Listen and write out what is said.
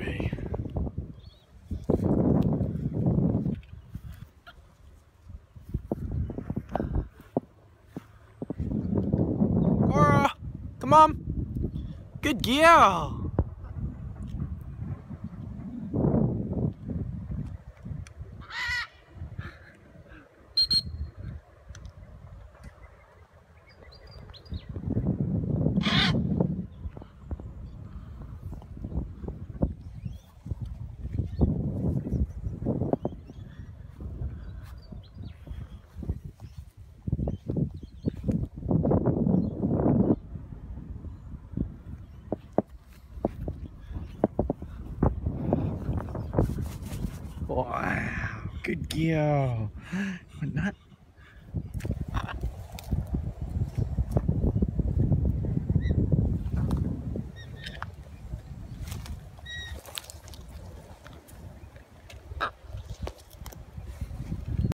way. Cora, come on. Good girl. Wow, good girl. Not